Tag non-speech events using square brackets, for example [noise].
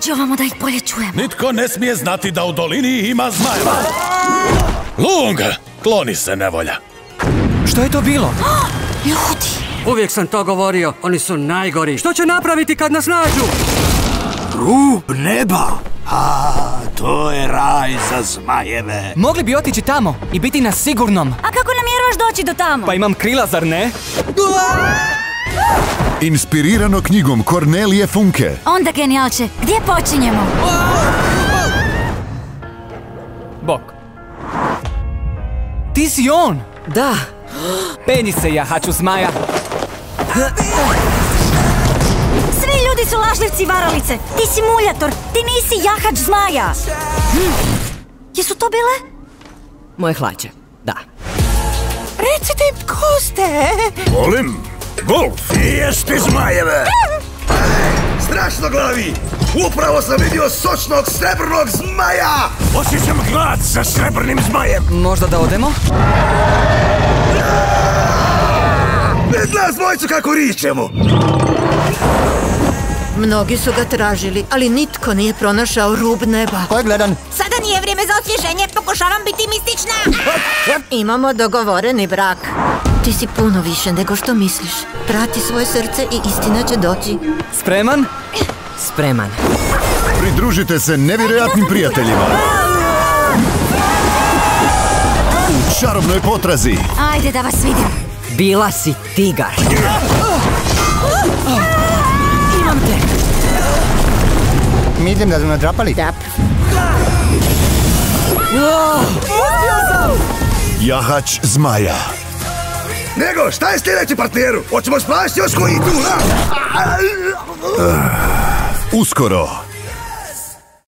doći ovamo da ih bolje čujemo. Nitko ne smije znati da u dolini ima zmajeva. Lung, kloni se nevolja. Što je to bilo? [gasps] Ljudi! Uvijek sam to govorio, oni su najgori. Što će napraviti kad nas nađu? Rub neba. A, to je raj za zmajeve. Mogli bi otići tamo i biti na sigurnom. A kako namjeravaš doći do tamo? Pa imam krila, zar ne? Inspirirano knjigom Kornelije Funke. Onda, genijalče, gdje počinjemo? Bok. Ti si on! Da. Penji se, jahaču zmaja. Svi ljudi su lažljivci i varalice. Ti si muljator, ti nisi jahač zmaja. Hm. Jesu to bile? Moje hlače, da. Recite im tko ste? Volim golf. I jesti zmajeve. Strašno glavi. Upravo sam vidio sočnog srebrnog zmaja. Osjećam glad za srebrnim zmajem. Možda da odemo? Ne zna dvojicu kako ričemo. Mnogi su ga tražili, ali nitko nije pronašao rub neba. Ko je gledan? Sada nije vrijeme za osvježenje, pokušavam biti mistična. Imamo dogovoreni brak. Ti si puno više nego što misliš. Prati svoje srce i istina će doći. Spreman? Spreman. Pridružite se nevjerojatnim prijateljima. U čarobnoj potrazi. Ajde da vas vidim. Bila si tigar. Imam te. Mislim da su nadrapali. Da. Jahač zmaja. Nego, šta je sljedeći partneru? Hoćemo spasti još koji tu, ha? Uskoro